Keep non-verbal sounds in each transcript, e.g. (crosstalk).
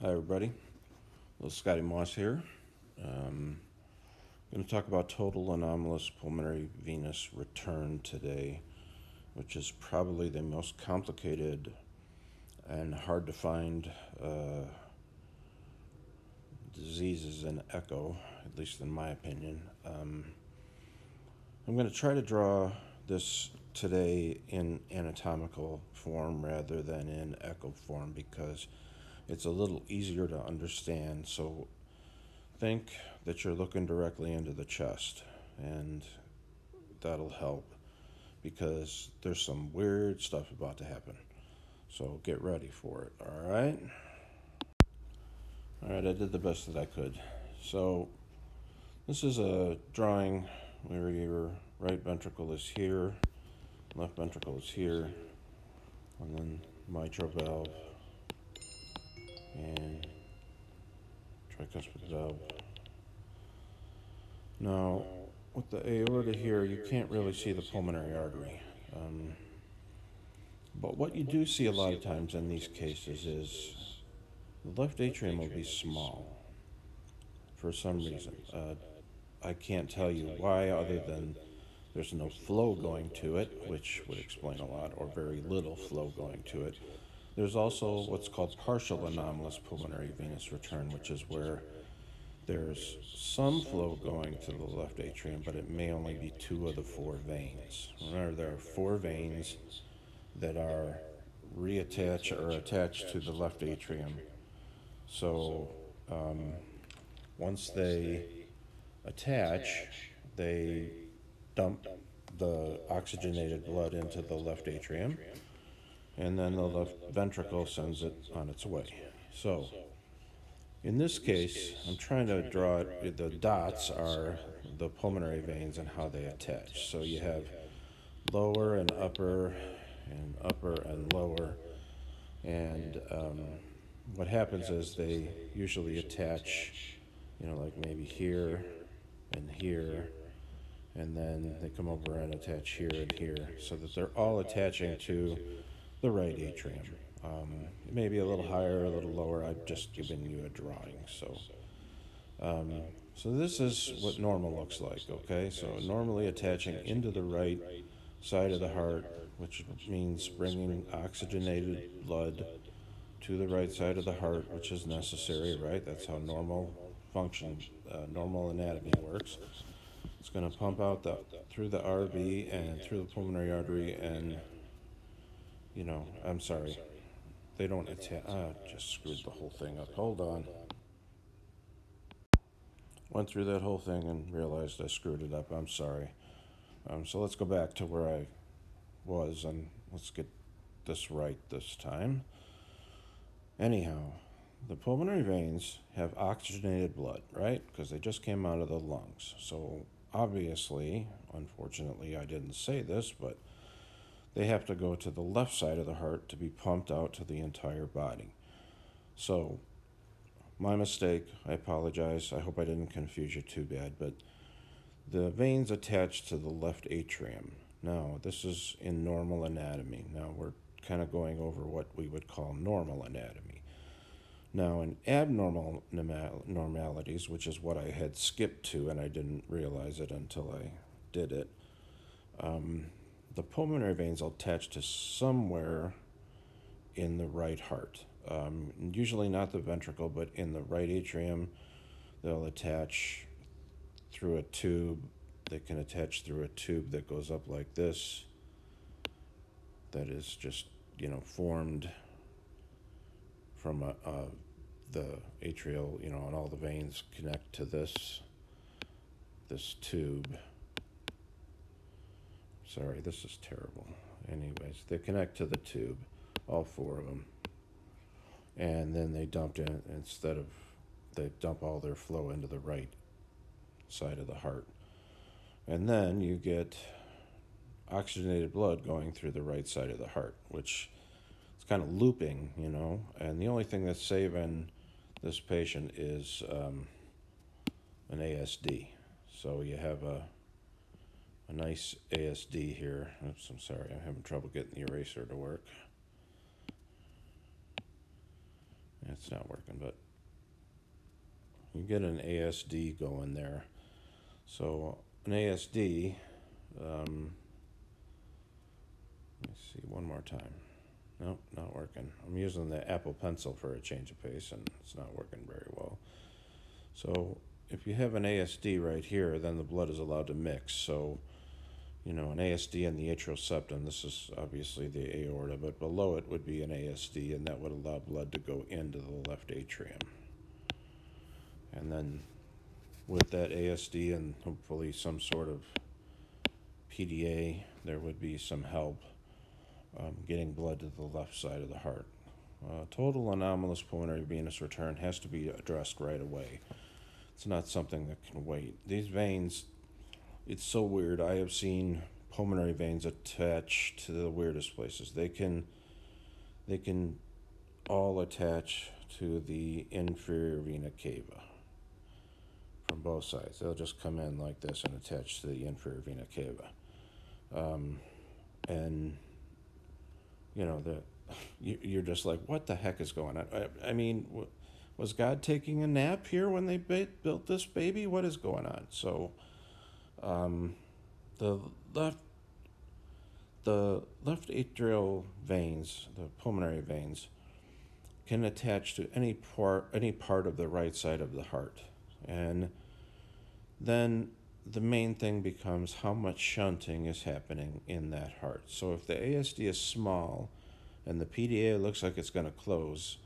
Hi, everybody. Little Scotty Moss here. Um, I'm going to talk about total anomalous pulmonary venous return today, which is probably the most complicated and hard to find uh, diseases in echo, at least in my opinion. Um, I'm going to try to draw this today in anatomical form rather than in echo form because it's a little easier to understand. So think that you're looking directly into the chest, and that'll help because there's some weird stuff about to happen. So get ready for it, all right? All right, I did the best that I could. So this is a drawing where your right ventricle is here, left ventricle is here, and then mitral valve and tricuspid valve. Now, with the aorta here, you can't really see the pulmonary artery. Um, but what you do see a lot of times in these cases is the left atrium will be small for some reason. Uh, I can't tell you why, other than there's no flow going to it, which would explain a lot, or very little flow going to it. There's also what's called partial anomalous pulmonary venous return, which is where there's some flow going to the left atrium, but it may only be two of the four veins. Remember, there are four veins that are reattached or attached to the left atrium. So um, once they attach, they dump the oxygenated blood into the left atrium and then the left ventricle sends it on its way. So, in this case, I'm trying to draw it, the dots are the pulmonary veins and how they attach. So you have lower and upper, and upper and lower, and um, what happens is they usually attach, you know, like maybe here and here, and then they come over and attach here and here, so that they're all attaching to the right atrium. Um, a little higher, a little lower. I've just given you a drawing. So, um, so this is what normal looks like. Okay, so normally attaching into the right side of the heart, which means bringing oxygenated blood to the right side of the heart, which is necessary. Right, that's how normal function, uh, normal anatomy works. It's going to pump out the, through the RV and through the pulmonary artery and you know, I'm sorry. They don't attach. Ah, just screwed the whole thing up. Hold on. Went through that whole thing and realized I screwed it up. I'm sorry. Um, so let's go back to where I was and let's get this right this time. Anyhow, the pulmonary veins have oxygenated blood, right? Because they just came out of the lungs. So obviously, unfortunately, I didn't say this, but they have to go to the left side of the heart to be pumped out to the entire body. So, my mistake, I apologize. I hope I didn't confuse you too bad, but the veins attach to the left atrium. Now, this is in normal anatomy. Now, we're kind of going over what we would call normal anatomy. Now, in abnormal normalities, which is what I had skipped to and I didn't realize it until I did it, um, the pulmonary veins will attach to somewhere in the right heart. Um, usually not the ventricle, but in the right atrium, they'll attach through a tube. They can attach through a tube that goes up like this, that is just, you know, formed from a, a, the atrial, you know, and all the veins connect to this, this tube. Sorry, this is terrible. Anyways, they connect to the tube, all four of them. And then they dumped in, instead of, they dump all their flow into the right side of the heart. And then you get oxygenated blood going through the right side of the heart, which it's kind of looping, you know. And the only thing that's saving this patient is um, an ASD. So you have a a nice ASD here. Oops, I'm sorry, I'm having trouble getting the eraser to work. it's not working, but you get an ASD going there. So an ASD, um, let me see one more time. Nope, not working. I'm using the Apple Pencil for a change of pace, and it's not working very well. So if you have an ASD right here, then the blood is allowed to mix. So, you know, an ASD in the atrial septum, this is obviously the aorta, but below it would be an ASD, and that would allow blood to go into the left atrium. And then with that ASD and hopefully some sort of PDA, there would be some help um, getting blood to the left side of the heart. Uh, total anomalous pulmonary venous return has to be addressed right away. It's not something that can wait. These veins, it's so weird. I have seen pulmonary veins attach to the weirdest places. They can, they can all attach to the inferior vena cava from both sides. They'll just come in like this and attach to the inferior vena cava. Um, and you know the (laughs) you, are just like what the heck is going on i, I mean was god taking a nap here when they built this baby what is going on so um, the left the left atrial veins the pulmonary veins can attach to any part any part of the right side of the heart and then the main thing becomes how much shunting is happening in that heart. So if the ASD is small and the PDA looks like it's going to close,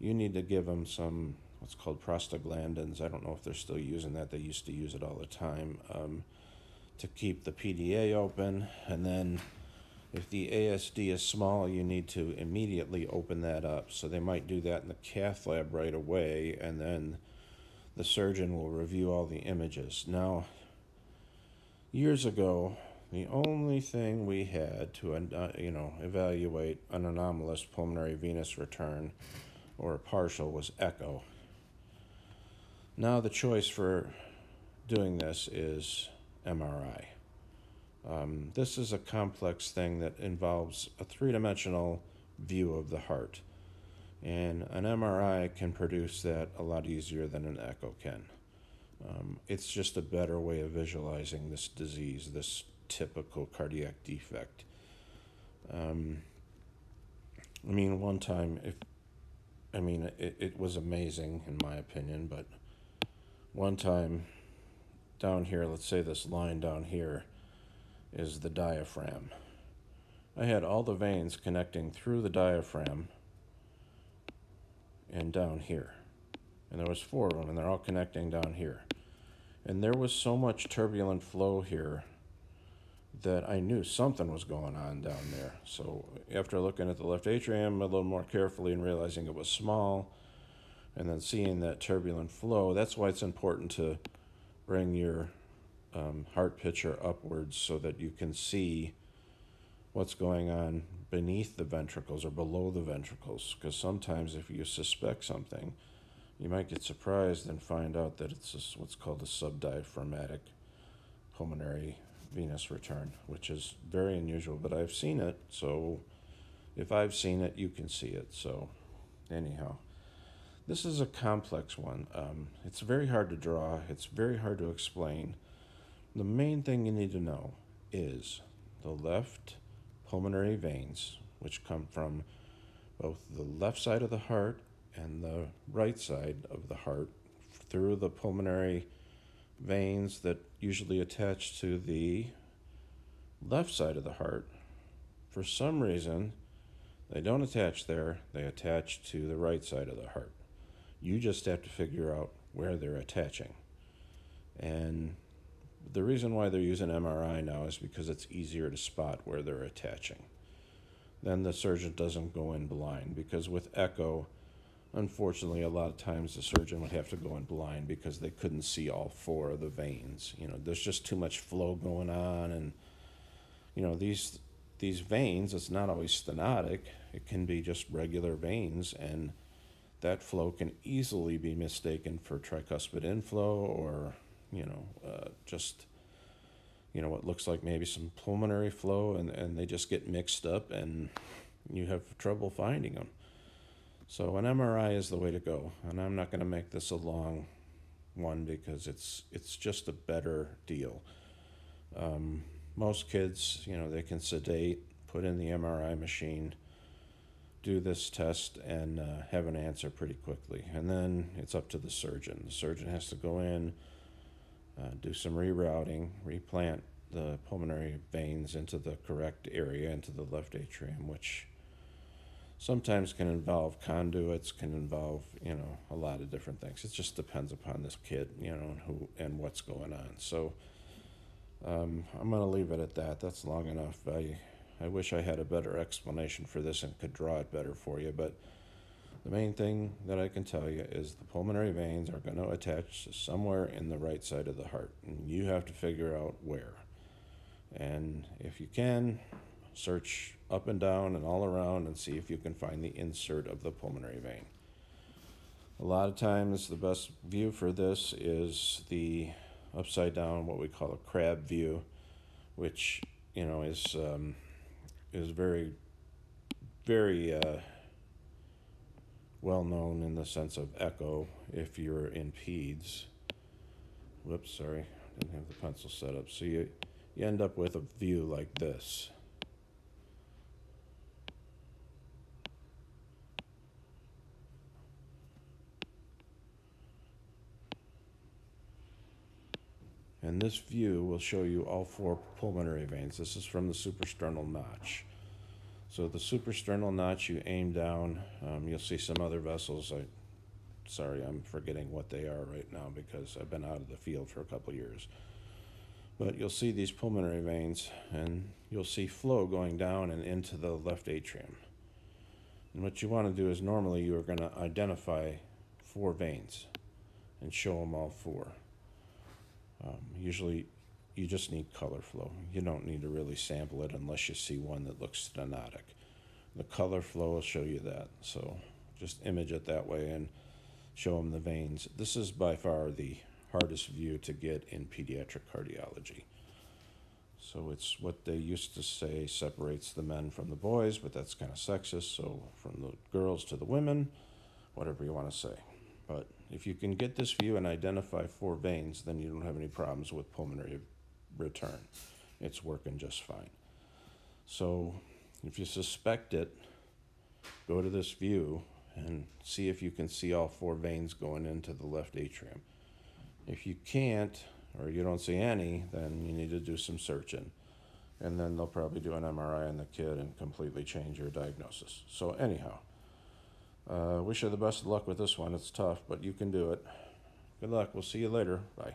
you need to give them some what's called prostaglandins. I don't know if they're still using that. They used to use it all the time um, to keep the PDA open. And then if the ASD is small, you need to immediately open that up. So they might do that in the cath lab right away, and then the surgeon will review all the images. Now, years ago, the only thing we had to, uh, you know, evaluate an anomalous pulmonary venous return or a partial was echo. Now the choice for doing this is MRI. Um, this is a complex thing that involves a three-dimensional view of the heart. And an MRI can produce that a lot easier than an echo can. Um, it's just a better way of visualizing this disease, this typical cardiac defect. Um, I mean, one time, if I mean, it, it was amazing in my opinion, but one time down here, let's say this line down here is the diaphragm. I had all the veins connecting through the diaphragm and down here. And there was four of them, and they're all connecting down here. And there was so much turbulent flow here that I knew something was going on down there. So after looking at the left atrium a little more carefully and realizing it was small, and then seeing that turbulent flow, that's why it's important to bring your um, heart picture upwards so that you can see what's going on beneath the ventricles or below the ventricles. Because sometimes if you suspect something, you might get surprised and find out that it's what's called a subdiaphragmatic pulmonary venous return, which is very unusual, but I've seen it. So if I've seen it, you can see it. So, anyhow, this is a complex one. Um, it's very hard to draw, it's very hard to explain. The main thing you need to know is the left pulmonary veins, which come from both the left side of the heart and the right side of the heart through the pulmonary veins that usually attach to the left side of the heart. For some reason, they don't attach there, they attach to the right side of the heart. You just have to figure out where they're attaching. And the reason why they're using MRI now is because it's easier to spot where they're attaching. Then the surgeon doesn't go in blind because with echo, unfortunately, a lot of times the surgeon would have to go in blind because they couldn't see all four of the veins. You know, there's just too much flow going on, and you know these these veins. It's not always stenotic. It can be just regular veins, and that flow can easily be mistaken for tricuspid inflow or you know uh, just you know what looks like maybe some pulmonary flow, and and they just get mixed up, and you have trouble finding them. So an MRI is the way to go, and I'm not going to make this a long one because it's it's just a better deal. Um, most kids, you know, they can sedate, put in the MRI machine, do this test, and uh, have an answer pretty quickly. And then it's up to the surgeon. The surgeon has to go in, uh, do some rerouting, replant the pulmonary veins into the correct area, into the left atrium, which sometimes can involve conduits, can involve, you know, a lot of different things. It just depends upon this kid, you know, and who and what's going on. So um, I'm going to leave it at that. That's long enough. I, I wish I had a better explanation for this and could draw it better for you, but the main thing that I can tell you is the pulmonary veins are going to attach somewhere in the right side of the heart, and you have to figure out where. And if you can, search up and down and all around and see if you can find the insert of the pulmonary vein. A lot of times, the best view for this is the upside down, what we call a crab view, which you know is um, is very, very uh, well known in the sense of echo. If you're in peds, whoops, sorry, didn't have the pencil set up. So you you end up with a view like this. And this view will show you all four pulmonary veins. This is from the suprasternal notch. So the suprasternal notch, you aim down. Um, you'll see some other vessels. I, sorry, I'm forgetting what they are right now because I've been out of the field for a couple years. But you'll see these pulmonary veins, and you'll see flow going down and into the left atrium. And what you want to do is normally you are going to identify four veins and show them all four. Um, usually, you just need color flow. You don't need to really sample it unless you see one that looks stenotic. The color flow will show you that. So just image it that way and show them the veins. This is by far the hardest view to get in pediatric cardiology. So it's what they used to say separates the men from the boys, but that's kind of sexist. So from the girls to the women, whatever you want to say. But if you can get this view and identify four veins, then you don't have any problems with pulmonary return. It's working just fine. So if you suspect it, go to this view and see if you can see all four veins going into the left atrium. If you can't, or you don't see any, then you need to do some searching. And then they'll probably do an MRI on the kid and completely change your diagnosis. So, anyhow, uh, wish you the best of luck with this one. It's tough, but you can do it. Good luck. We'll see you later. Bye.